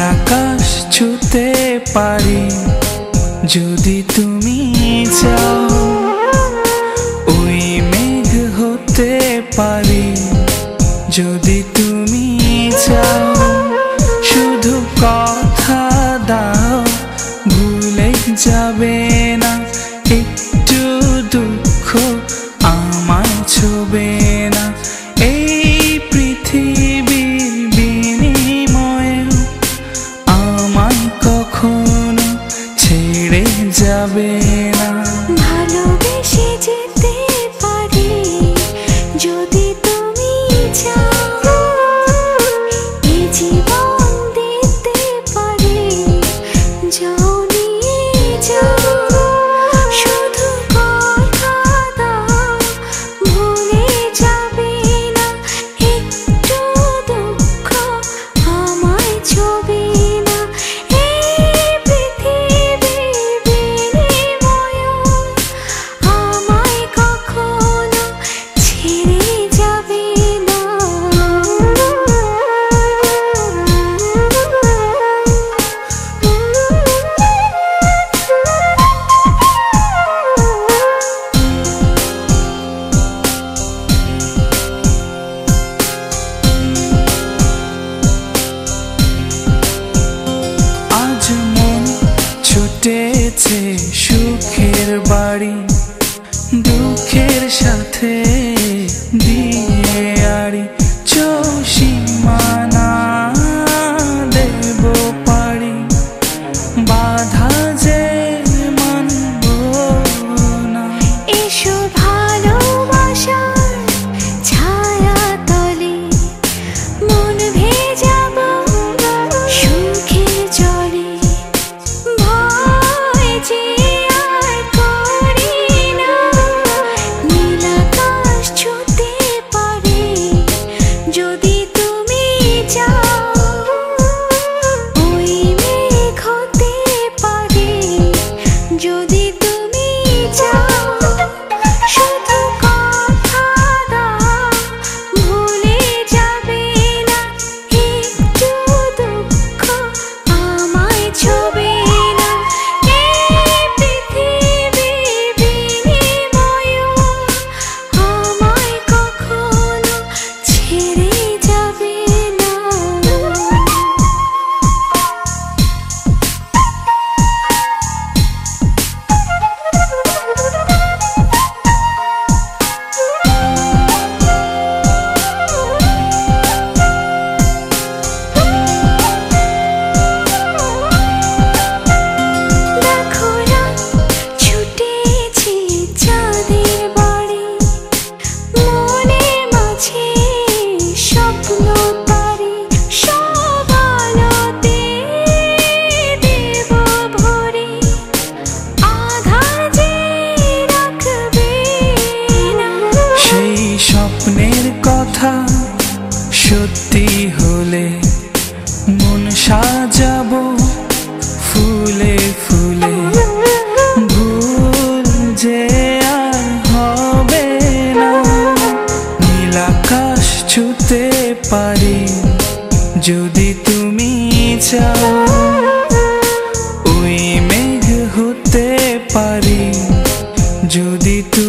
আকাশ ছুতে পারি যদি তুমি চাও। ওই মেঘ হতে পারি। জুটেছে সুখের বাড়ি দুঃখের সাথে স্বপ্নের কথা সত্যি হলে মন সাজাব ফুলে ফুলে। ভুল যে আর হবে না নীলাকাশ ছুতে পারি যদি তুমি চাও। ওই মেঘ হতে পারি যদি তুমি